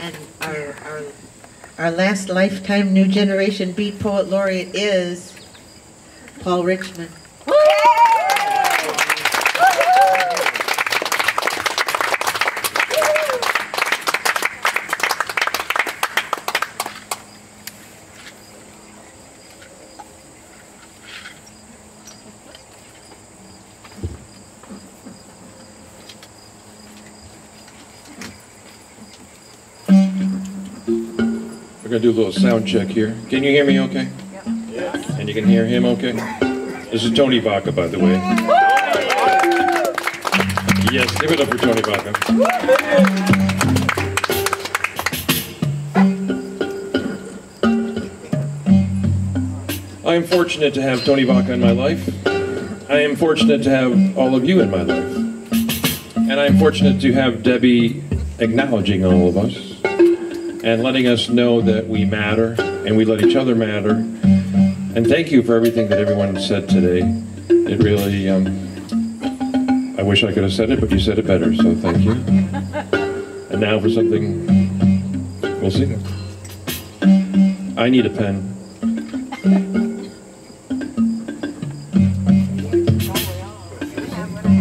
And our, our, our last lifetime New Generation Beat Poet Laureate is Paul Richmond. We're gonna do a little sound check here. Can you hear me okay? Yeah. And you can hear him okay? This is Tony Vaca, by the way. Yes, give it up for Tony Vaca. I am fortunate to have Tony Vaca in my life. I am fortunate to have all of you in my life. And I am fortunate to have Debbie acknowledging all of us and letting us know that we matter and we let each other matter. And thank you for everything that everyone said today. It really, um, I wish I could have said it, but you said it better, so thank you. And now for something, we'll see. I need a pen.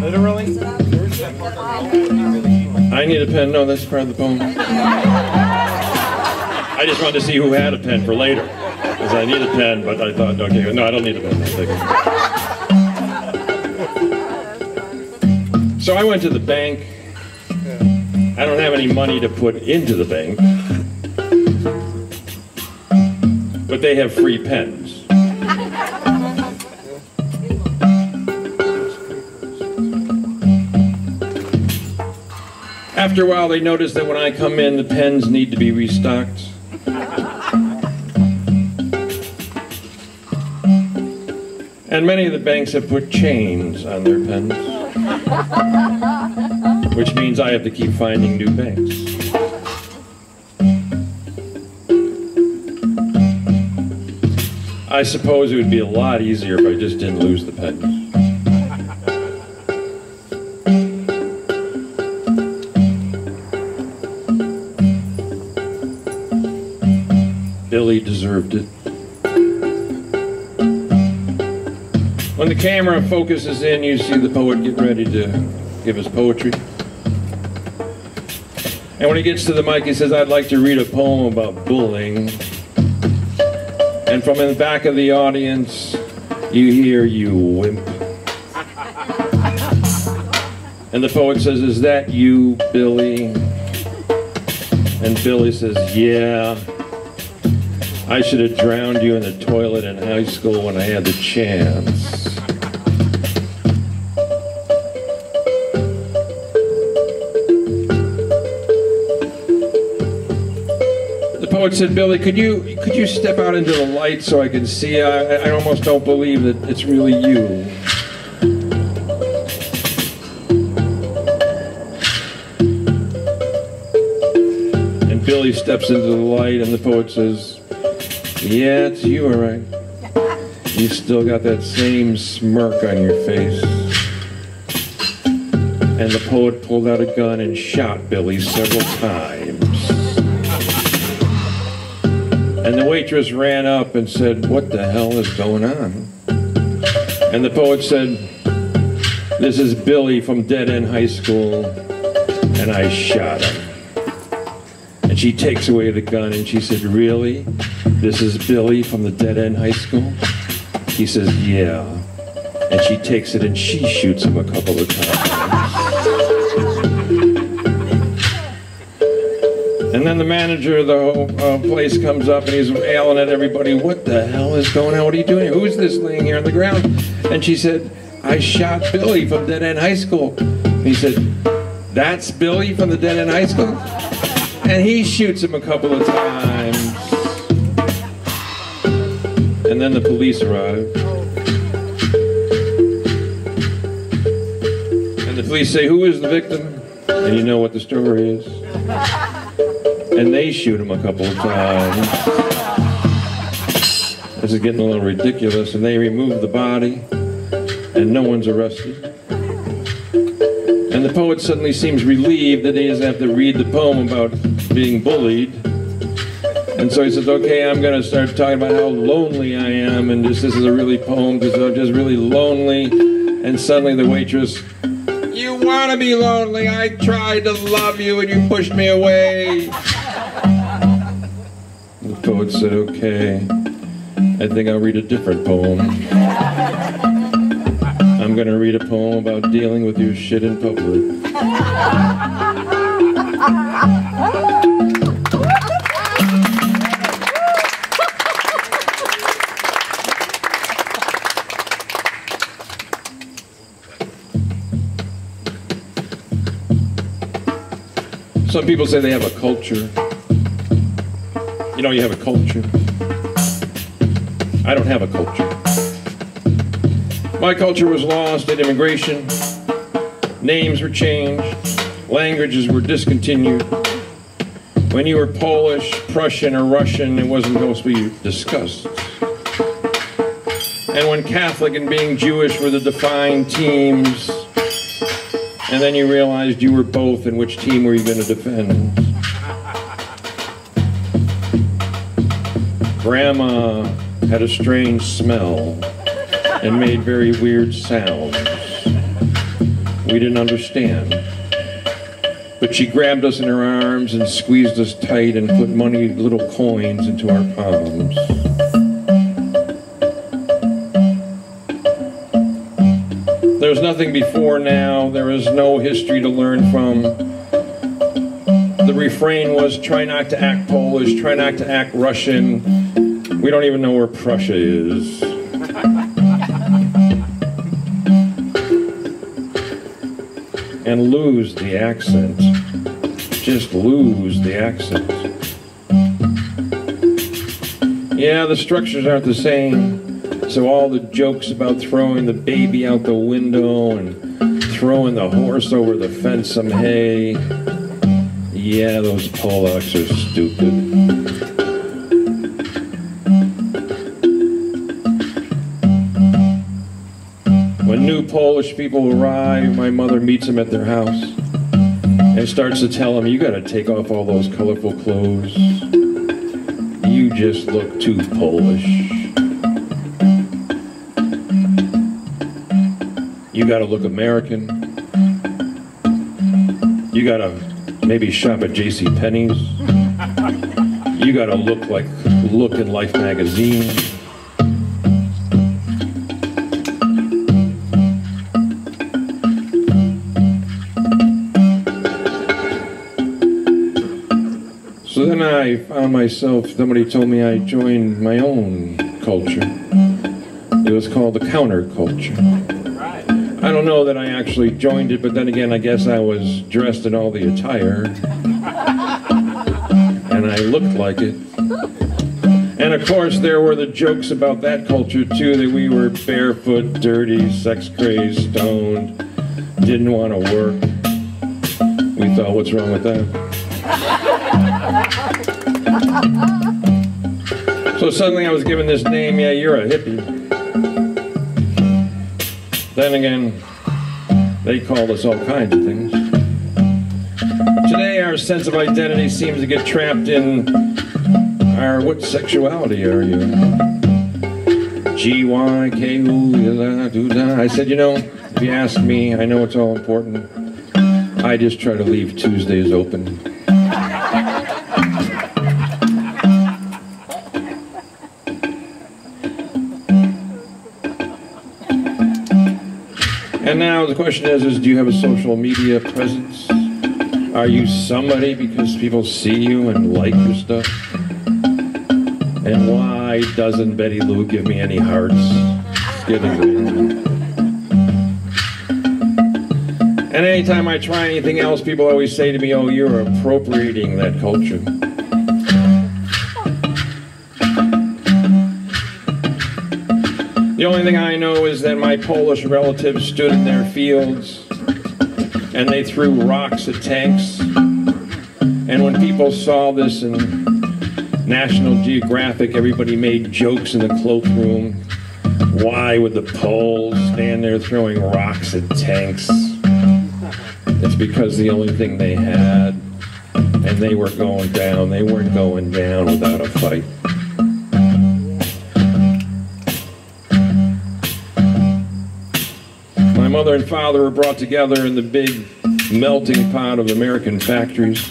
Literally? I need a pen. No, that's part of the poem. I just wanted to see who had a pen for later. Because I need a pen, but I thought, okay, no, I don't need a pen. So I went to the bank. I don't have any money to put into the bank. But they have free pens. After a while, they noticed that when I come in, the pens need to be restocked. And many of the banks have put chains on their pens, which means I have to keep finding new banks. I suppose it would be a lot easier if I just didn't lose the pens. Billy deserved it. When the camera focuses in, you see the poet getting ready to give his poetry. And when he gets to the mic, he says, I'd like to read a poem about bullying. And from in the back of the audience, you hear, you wimp. And the poet says, Is that you, Billy? And Billy says, Yeah. I should have drowned you in the toilet in high school when I had the chance. Poet said, Billy, could you could you step out into the light so I can see? I, I almost don't believe that it's really you. And Billy steps into the light, and the poet says, Yeah, it's you, all right. You still got that same smirk on your face. And the poet pulled out a gun and shot Billy several times. And the waitress ran up and said, What the hell is going on? And the poet said, This is Billy from Dead End High School, and I shot him. And she takes away the gun and she said, Really? This is Billy from the Dead End High School? He says, Yeah. And she takes it and she shoots him a couple of times. And then the manager of the whole uh, place comes up and he's yelling at everybody, What the hell is going on? What are you doing? Who's this laying here on the ground? And she said, I shot Billy from Dead End High School. He said, That's Billy from the Dead End High School? And he shoots him a couple of times. And then the police arrive. And the police say, Who is the victim? And you know what the story is. And they shoot him a couple of times. This is getting a little ridiculous. And they remove the body, and no one's arrested. And the poet suddenly seems relieved that he doesn't have to read the poem about being bullied. And so he says, okay, I'm going to start talking about how lonely I am, and just this is a really poem because I'm just really lonely. And suddenly the waitress, you want to be lonely? I tried to love you and you pushed me away. Poet said, okay, I think I'll read a different poem. I'm to read a poem about dealing with your shit in public. Some people say they have a culture. You know, you have a culture. I don't have a culture. My culture was lost at immigration. Names were changed. Languages were discontinued. When you were Polish, Prussian, or Russian, it wasn't supposed to be discussed. And when Catholic and being Jewish were the defined teams, and then you realized you were both, and which team were you going to defend? Grandma had a strange smell and made very weird sounds. We didn't understand. But she grabbed us in her arms and squeezed us tight and put money little coins into our palms. There's nothing before now. There is no history to learn from. The refrain was try not to act Polish, try not to act Russian. We don't even know where Prussia is. and lose the accent. Just lose the accent. Yeah, the structures aren't the same. So all the jokes about throwing the baby out the window and throwing the horse over the fence some hay. Yeah, those Polacks are stupid. Polish people arrive, my mother meets them at their house and starts to tell them, you gotta take off all those colorful clothes. You just look too Polish. You gotta look American. You gotta maybe shop at J.C. Penney's. You gotta look like look in Life magazine. I found myself, somebody told me I joined my own culture. It was called the counterculture. I don't know that I actually joined it, but then again, I guess I was dressed in all the attire. And I looked like it. And of course, there were the jokes about that culture too that we were barefoot, dirty, sex crazed, stoned, didn't want to work. We thought, what's wrong with that? So suddenly I was given this name, yeah, you're a hippie. Then again, they called us all kinds of things. Today our sense of identity seems to get trapped in our what sexuality are you? G Y K U I said, you know, if you ask me, I know it's all important. I just try to leave Tuesdays open. And now the question is, is do you have a social media presence? Are you somebody because people see you and like your stuff? And why doesn't Betty Lou give me any hearts? And anytime I try anything else, people always say to me, oh, you're appropriating that culture. The only thing I know is that my Polish relatives stood in their fields and they threw rocks at tanks. And when people saw this in National Geographic, everybody made jokes in the cloakroom. Why would the Poles stand there throwing rocks at tanks? It's because the only thing they had, and they were going down, they weren't going down without a fight. My mother and father were brought together in the big melting pot of American factories,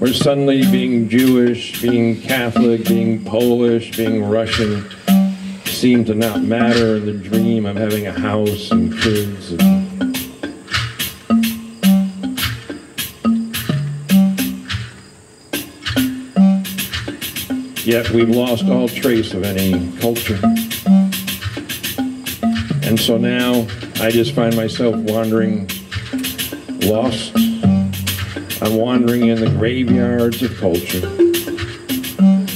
where suddenly being Jewish, being Catholic, being Polish, being Russian seemed to not matter in the dream of having a house and kids. And Yet we've lost all trace of any culture. And so now I just find myself wandering lost. I'm wandering in the graveyards of culture.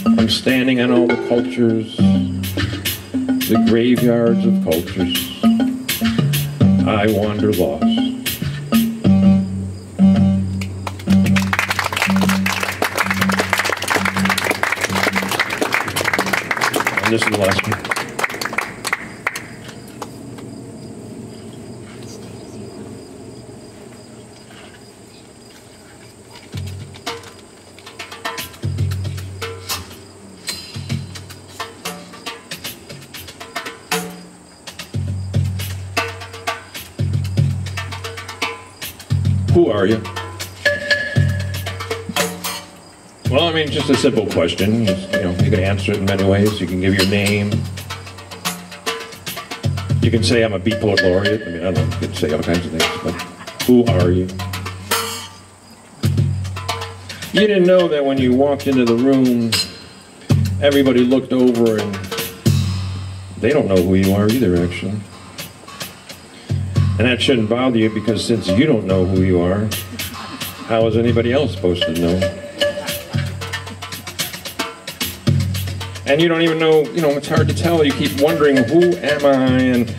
I'm standing on all the cultures, the graveyards of cultures. I wander lost. And this is the last one. Well, I mean, just a simple question. You know, you can answer it in many ways. You can give your name. You can say I'm a beat poet laureate. I mean, I don't know. You can say all kinds of things. But who are you? You didn't know that when you walked into the room, everybody looked over and they don't know who you are either, actually. And that shouldn't bother you because since you don't know who you are, how is anybody else supposed to know? And you don't even know, you know, it's hard to tell. You keep wondering, who am I? And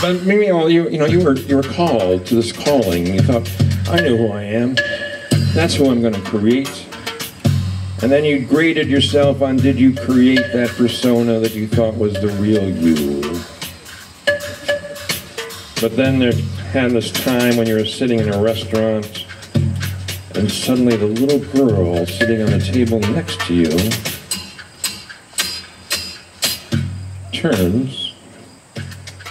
but maybe all you, you know, you were you were called to this calling. You thought, I know who I am. That's who I'm going to create. And then you graded yourself on did you create that persona that you thought was the real you? But then there had this time when you were sitting in a restaurant and suddenly the little girl sitting on the table next to you turns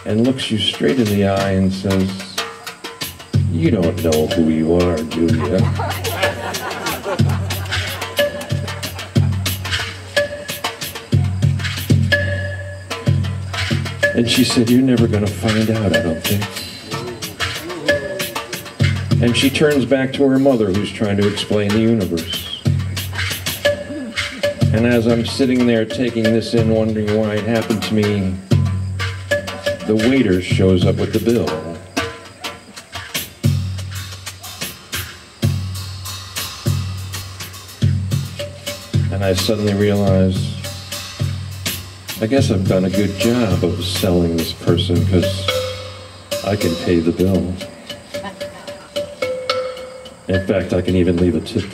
and looks you straight in the eye and says, You don't know who you are, do you? And she said, You're never going to find out, I don't think. And she turns back to her mother, who's trying to explain the universe. And as I'm sitting there taking this in, wondering why it happened to me, the waiter shows up with the bill. And I suddenly realize, I guess I've done a good job of selling this person because I can pay the bill. In fact, I can even leave a tip.